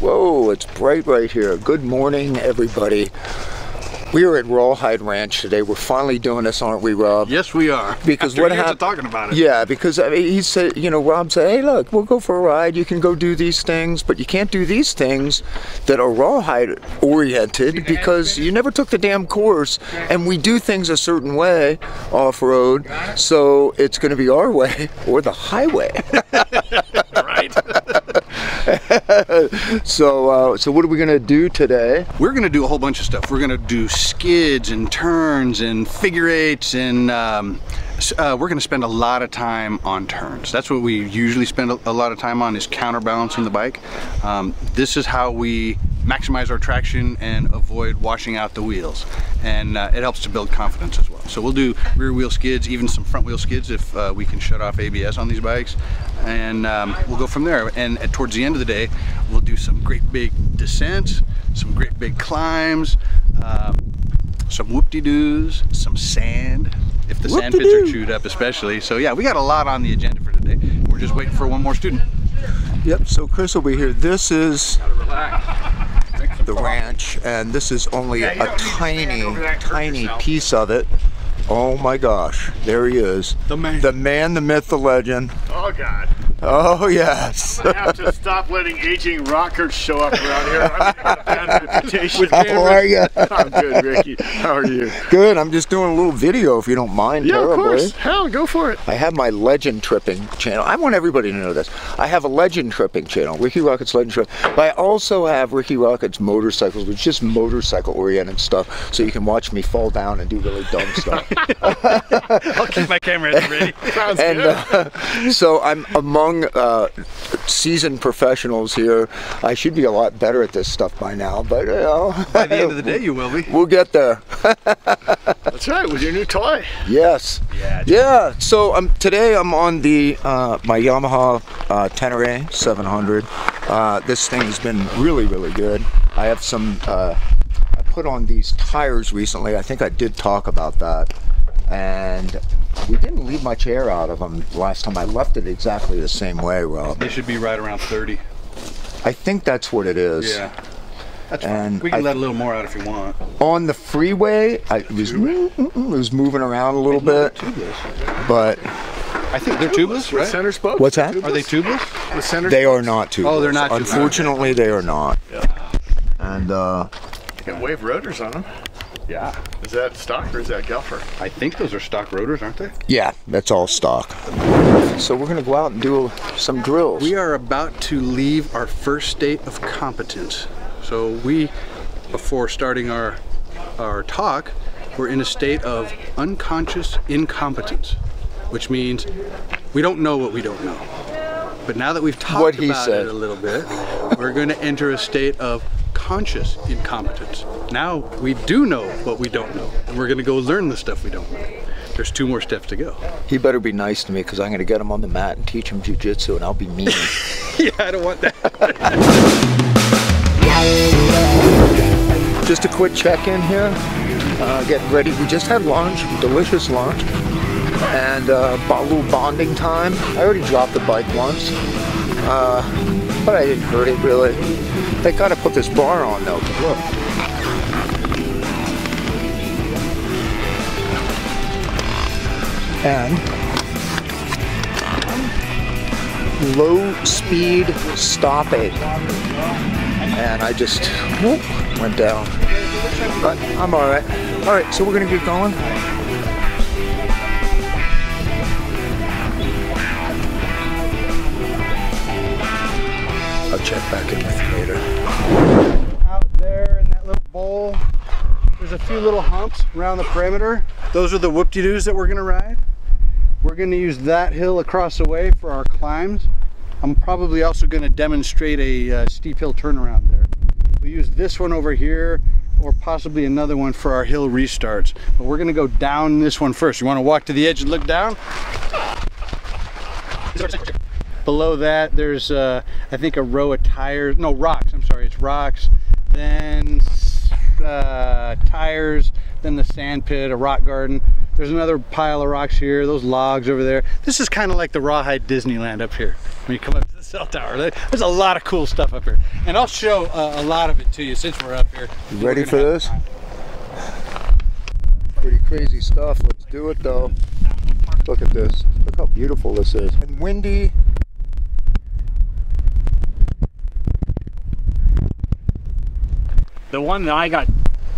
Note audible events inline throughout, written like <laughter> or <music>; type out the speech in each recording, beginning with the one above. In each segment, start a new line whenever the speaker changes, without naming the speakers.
Whoa, it's bright right here. Good morning, everybody. We are at RawHyde Ranch today. We're finally doing this, aren't we, Rob?
Yes, we are.
Because
After
what
years of
happened?
talking about it.
Yeah, because I mean, he said, you know, Rob said, "Hey, look, we'll go for a ride. You can go do these things, but you can't do these things that are RawHyde oriented because you never took the damn course. And we do things a certain way off road, so it's going to be our way or the highway. <laughs>
right.
So, uh, so what are we going to do today?
We're gonna do a whole bunch of stuff. We're gonna do skids and turns and figure eights and um, uh, we're gonna spend a lot of time on turns. That's what we usually spend a, a lot of time on is counterbalancing the bike. Um, this is how we maximize our traction and avoid washing out the wheels. And uh, it helps to build confidence as well. So we'll do rear wheel skids, even some front wheel skids if uh, we can shut off ABS on these bikes. And um, we'll go from there. And at, towards the end of the day, we'll do some great big descents, some great big climbs, um, some whoop-de-doos, some sand, if the sand pits are chewed up especially. So yeah, we got a lot on the agenda for today. We're just waiting for one more student.
Yep, so Chris will be here. This is the ranch, and this is only a tiny, tiny piece of it. Oh my gosh, there he is.
The man.
The man, the myth, the legend.
Oh God!
Oh yes.
I have to stop letting aging rockers show up around here. Got a bad <laughs> reputation.
How are you?
I'm good, Rikki. How are you?
Good. I'm just doing a little video if you don't mind
Yeah, of course. Hell, go for it.
I have my legend tripping channel. I want everybody to know this. I have a legend tripping channel, Rikki Rockett's Legend Trip. But I also have Rikki Rockett's Motorcycles, which is just motorcycle oriented stuff. So you can watch me fall down and do really dumb stuff. <laughs>
I'll keep my camera ready. <laughs>
Sounds
and
good.
uh, so I'm among uh, seasoned professionals here. I should be a lot better at this stuff by now, but you know,
By the end of the day, <laughs> you will be.
we'll get there. <laughs>
That's right. With your new toy.
Yes.
Yeah.
Yeah. So um, today I'm on the uh, my Yamaha uh, Tenere 700. Uh, this thing has been really, really good. I have some. Uh, I put on these tires recently. I think I did talk about that, and we didn't leave much air out of them last time. I left it exactly the same way, Rob.
They should be right around 30.
I think that's what it is.
Yeah. That's fine.
And
we can
I-
let a little more out if you want.
On the freeway, I it was mm, mm, mm, it was moving around a little bit, but
I think they're tubeless,
With
right?
center spokes.
What's that?
Are they tubeless?
With center
They are not tubeless.
Oh, they're not tubeless.
Unfortunately, they are not. Yeah. And uh,
got wave rotors on them.
Yeah.
Is that stock or is that Galfer?
I think those are stock rotors, aren't they?
yeah, that's all stock. So we're gonna go out and do some drills.
We are about to leave our first state of competence. So we, before starting our our talk, we're in a state of unconscious incompetence, which means we don't know what we don't know. But now that we've talked
What he
about
said.
it a little bit, we're going to enter a state of conscious incompetence. Now we do know what we don't know, and we're going to go learn the stuff we don't know. There's two more steps to go.
He better be nice to me because I'm gonna get him on the mat and teach him jujitsu, and I'll be mean. <laughs>
yeah, I don't want that.
just a quick check-in here. Uh, getting ready. We just had lunch, delicious lunch, and uh, a little bonding time. I already dropped the bike once, uh, but I didn't hurt it really. They gotta put this bar on though. Look. And low speed stopping. And I just whoop, went down. But I'm alright. Alright, so we're gonna get going. I'll check back in with you later.
out there in that little bowl. There's a few little humps around the perimeter. Those are the whoop-de-doos that we're gonna ride. We're gonna use that hill across the way for our climbs. I'm probably also gonna demonstrate a uh, steep hill turnaround there. We use this one over here or possibly another one for our hill restarts. But we're gonna go down this one first. You wanna walk to the edge and look down? Below that, there's, uh, I think, a row of tires. No, rocks. I'm sorry, it's rocks. Then uh, tires, then the sand pit, a rock garden. There's another pile of rocks here, those logs over there. This is kind of like the RawHyde Disneyland up here when you come up to the cell tower. There's a lot of cool stuff up here. And I'll show uh, a lot of it to you since we're up here.
You ready for this? Pretty crazy stuff. Let's do it though. Look at this. Look how beautiful this is. And windy.
The one that I got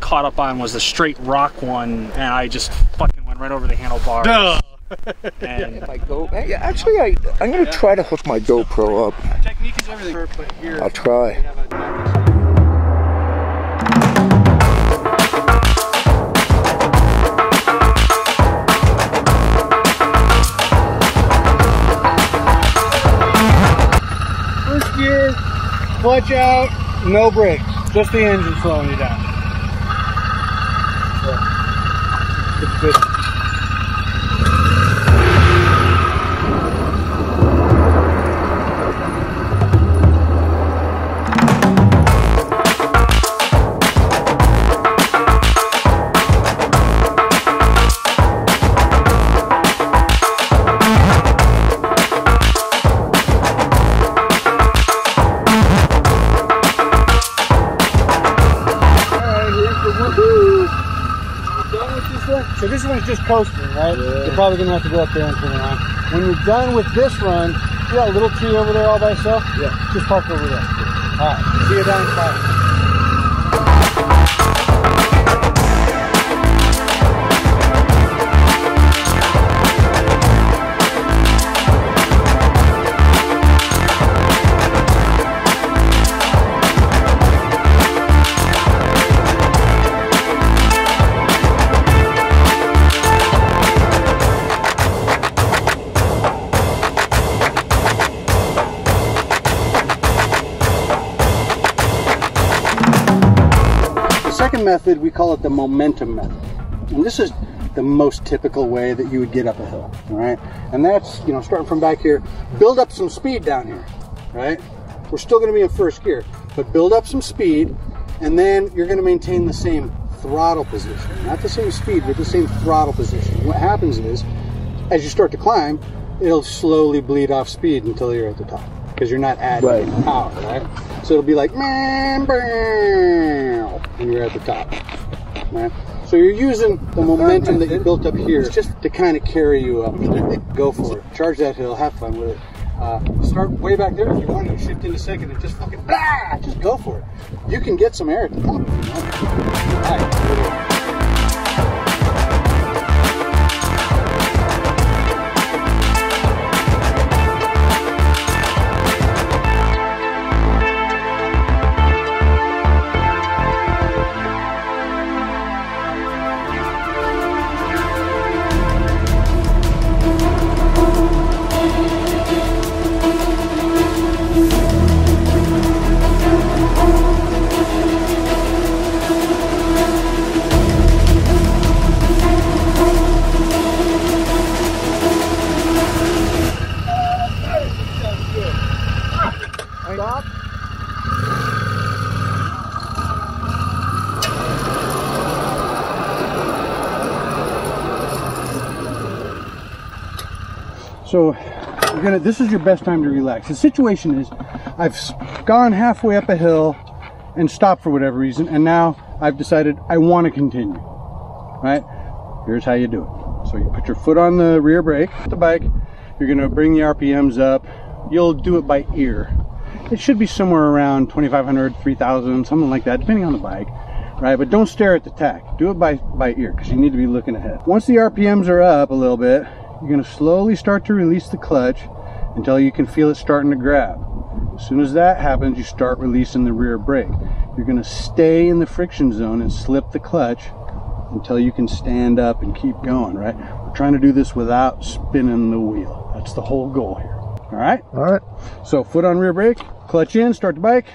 caught up on was the straight rock one, and I just fucking went right over the handlebars.
Duh. <laughs>
And
If I go, Hey, actually, I I'm gonna try to hook my GoPro up.
Technique is everything. But here,
I'll try.
we have a- First gear, clutch out, no brakes. Just the engine slowing you down. So, it's good. Coasting, right? You're probably gonna have to go up there and turn around. When you're done with this run, see that little tree over there all by itself? Yeah. Just park over there. Alright, see you down in five. Second method, we call it the momentum method. And this is the most typical way that you would get up a hill, right? And that's, you know, starting from back here, build up some speed down here, right? We're still gonna be in first gear, but build up some speed, and then you're gonna maintain the same throttle position. Not the same speed, but the same throttle position. What happens is, as you start to climb, it'll slowly bleed off speed until you're at the top, because you're not adding
Right.
power, right? So it'll be like, and you're at the top, right? So you're using the momentum that you built up here just to kind of carry you up. Go for it. Charge that hill. Have fun with it. Uh, start way back there if you want to. Shift into second and just fucking blah, just go for it. You can get some air at the top. So you're gonna. This is your best time to relax. The situation is, I've gone halfway up a hill and stopped for whatever reason, and now I've decided I want to continue. Right? Here's how you do it. So you put your foot on the rear brake, the bike. You're gonna bring the RPMs up. You'll do it by ear. It should be somewhere around 2,500, 3,000, something like that, depending on the bike. Right, but don't stare at the tach. Do it by by ear because you need to be looking ahead. Once the RPMs are up a little bit, you're going to slowly start to release the clutch until you can feel it starting to grab. As soon as that happens, you start releasing the rear brake. You're going to stay in the friction zone and slip the clutch until you can stand up and keep going, right? We're trying to do this without spinning the wheel. That's the whole goal here. All right?
All right.
So foot on rear brake, clutch in, start the bike.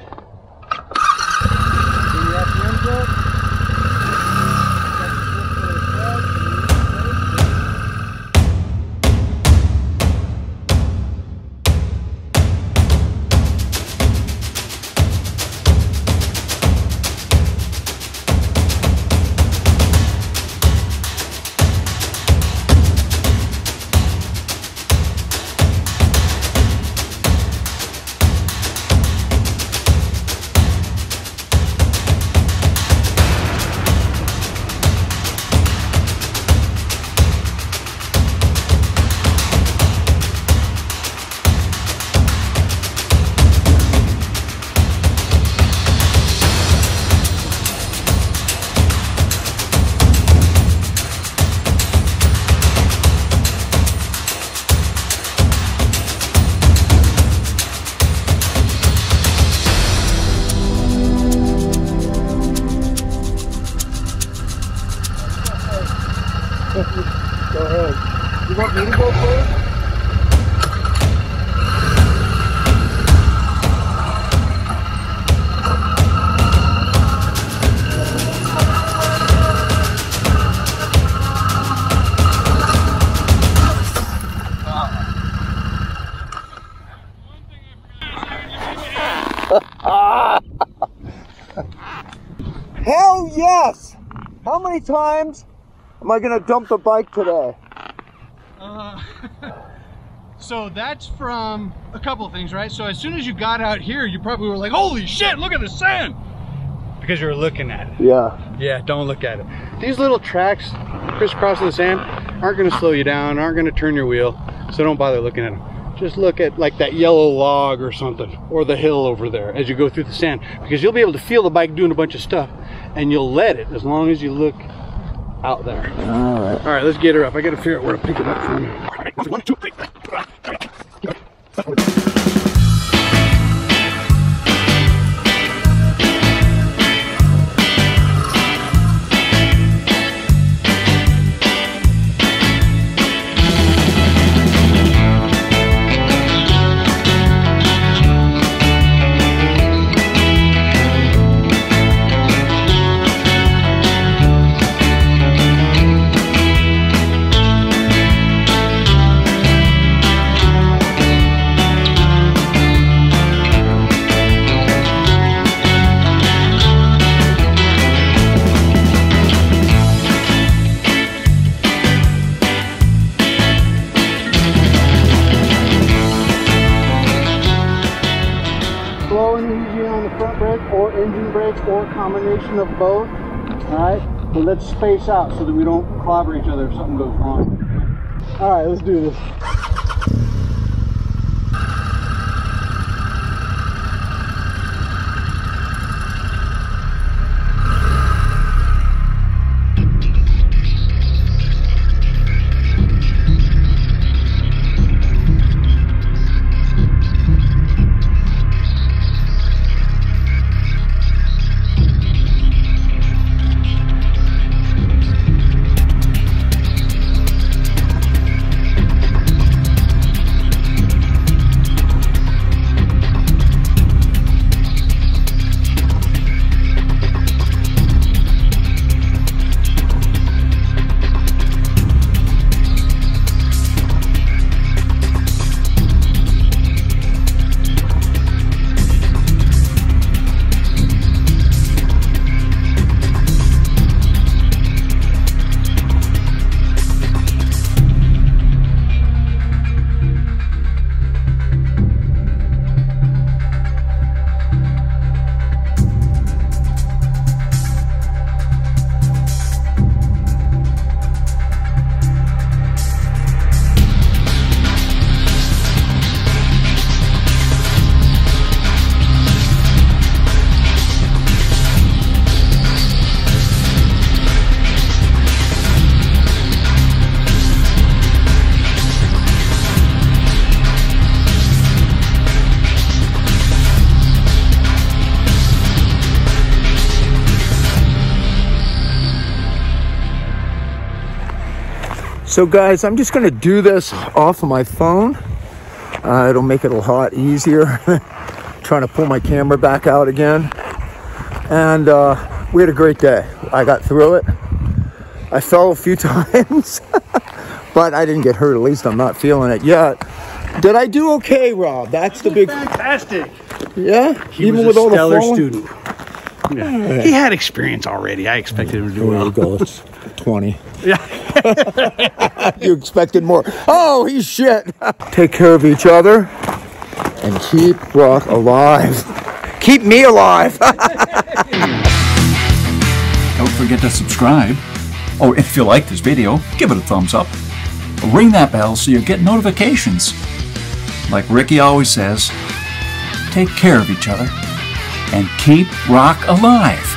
<laughs>
Hell yes! How many times am I gonna dump the bike today?
Uh, <laughs> so that's from a couple of things, right? So as soon as you got out here, you probably were like, holy shit, look at the sand! Because you were looking at it.
Yeah.
Yeah, don't look at it. These little tracks crisscrossing the sand aren't gonna slow you down, aren't gonna turn your wheel, so don't bother looking at them. Just look at like that yellow log or something, or the hill over there as you go through the sand, because you'll be able to feel the bike doing a bunch of stuff, and you'll let it as long as you look out there.
All right.
All right, let's get her up. I gotta figure out where to pick it up from. One, two, three. Or combination of both. All right, but let's space out so that we don't clobber each other if something goes wrong. All right, let's do this.
So guys, I'm just gonna do this off of my phone. Uh, it'll make it a lot easier. <laughs> Trying to pull my camera back out again. And uh, we had a great day. I got through it. I fell a few <laughs> times, but I didn't get hurt. At least I'm not feeling it yet. Did I do okay, Rob? That's the big,
Fantastic.
yeah.
He was a
the
stellar
falling?
student. Yeah. He had experience already. I expected him to do well.
you go. <laughs> It's 20.
Yeah. <laughs>
you expected more. Oh, he's shit. <laughs> Take care of each other and keep Rock alive. Keep me alive. <laughs>
Don't forget to subscribe. Or if you like this video, give it a thumbs up. Ring that bell so you get notifications. Like Rikki always says, take care of each other and keep rock alive.